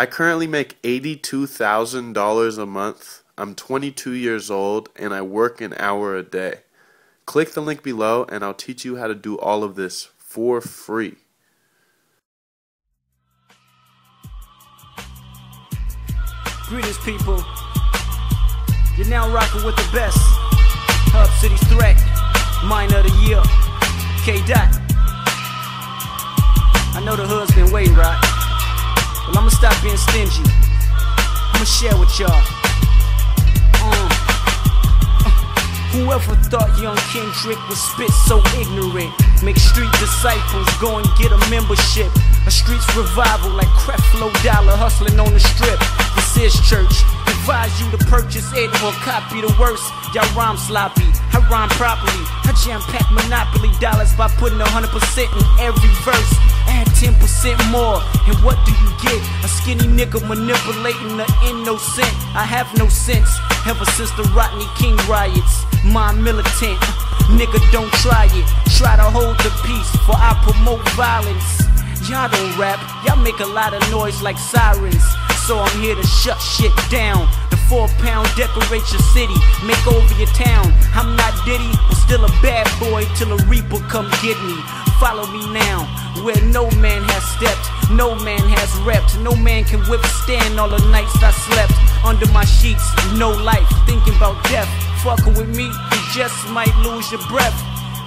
I currently make $82,000 a month. I'm 22 years old and I work an hour a day. Click the link below and I'll teach you how to do all of this for free. Greetings, people. You're now rocking with the best. Hub City's threat. Minor of the year. K. Dot. I know the hood's been waiting, right? Well, I'ma stop being stingy. I'ma share with y'all. Uh. Whoever thought young Kendrick would spit so ignorant? Make street disciples go and get a membership. A streets revival like Creflo Dollar hustling on the strip. This is church. Advise you to purchase it or copy the worst. Y'all rhyme sloppy. I rhyme properly. I jam pack monopoly dollars by putting 100% in every verse. Add 10% more. And what do you get? A skinny nigga manipulating the innocent. I have no sense. Ever since the Rodney King riots, my militant. Nigga, don't try it. Try to hold the peace, for I promote violence. Y'all don't rap, y'all make a lot of noise like sirens. So I'm here to shut shit down. The four pound decorate your city, make over your town. I'm not Diddy, still a bad boy till a reaper come get me. Follow me now, where no man has stepped, no man has repped, no man can withstand all the nights I slept under my sheets. No life, thinking about death. Fucking with me, you just might lose your breath.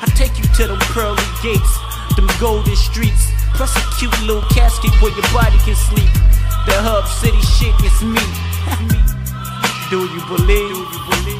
I take you to them pearly gates, them golden streets. Plus a cute little casket where your body can sleep. The hub city shit is me. Do you believe? Do you believe?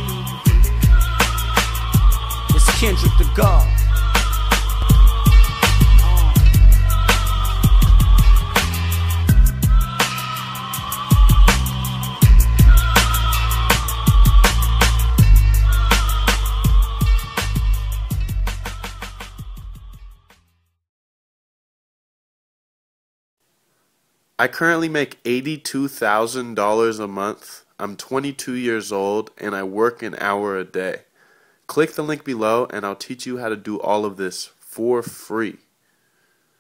I currently make $82,000 a month. I'm 22 years old and I work an hour a day. Click the link below and I'll teach you how to do all of this for free.